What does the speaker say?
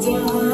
家。